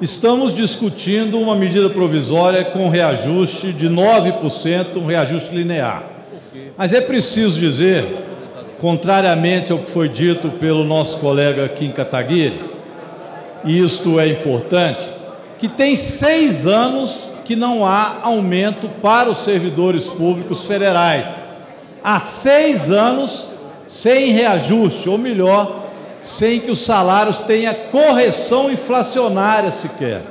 estamos discutindo uma medida provisória com reajuste de 9%, um reajuste linear. Mas é preciso dizer, contrariamente ao que foi dito pelo nosso colega Kim Kataguiri, e isto é importante, que tem seis anos que não há aumento para os servidores públicos federais. Há seis anos sem reajuste, ou melhor, sem que os salários tenham correção inflacionária sequer.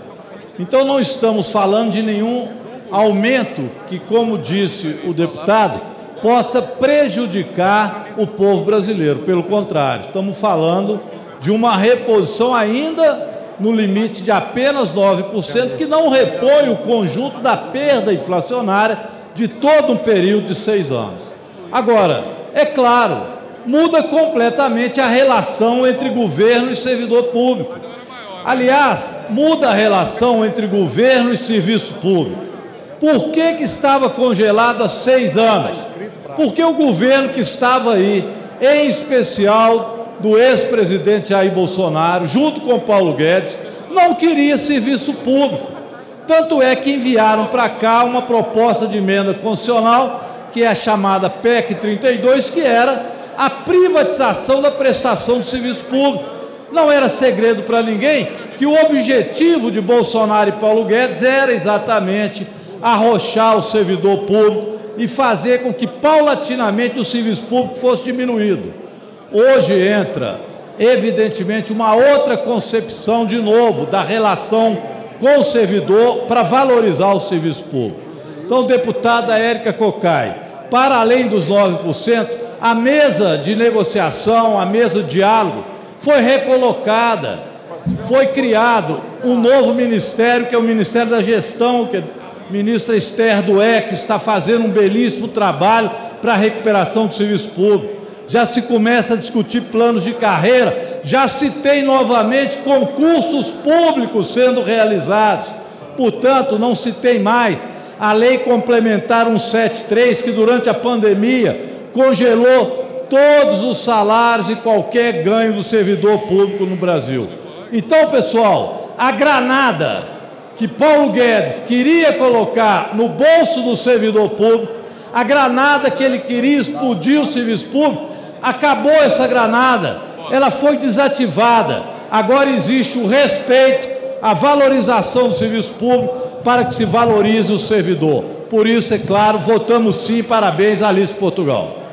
Então não estamos falando de nenhum aumento que, como disse o deputado, possa prejudicar o povo brasileiro. Pelo contrário, estamos falando de uma reposição ainda no limite de apenas 9%, que não repõe o conjunto da perda inflacionária de todo um período de seis anos. Agora, é claro, muda completamente a relação entre governo e servidor público. Aliás, muda a relação entre governo e serviço público. Por que, que estava congelado há seis anos? Porque o governo que estava aí, em especial do ex-presidente Jair Bolsonaro, junto com Paulo Guedes, não queria serviço público. Tanto é que enviaram para cá uma proposta de emenda constitucional, que é a chamada PEC 32, que era a privatização da prestação de serviço público. Não era segredo para ninguém que o objetivo de Bolsonaro e Paulo Guedes era exatamente arrochar o servidor público e fazer com que paulatinamente o serviço público fosse diminuído. Hoje entra, evidentemente, uma outra concepção, de novo, da relação com o servidor para valorizar o serviço público. Então, deputada Érica Cocai, para além dos 9%, a mesa de negociação, a mesa de diálogo, foi recolocada. Foi criado um novo ministério, que é o Ministério da Gestão, que a ministra Esther Dueck está fazendo um belíssimo trabalho para a recuperação do serviço público já se começa a discutir planos de carreira, já se tem novamente concursos públicos sendo realizados. Portanto, não se tem mais a lei complementar 173, que durante a pandemia congelou todos os salários e qualquer ganho do servidor público no Brasil. Então, pessoal, a granada que Paulo Guedes queria colocar no bolso do servidor público, a granada que ele queria explodir o serviço público, acabou essa granada, ela foi desativada. Agora existe o respeito, a valorização do serviço público para que se valorize o servidor. Por isso, é claro, votamos sim, parabéns Alice Portugal.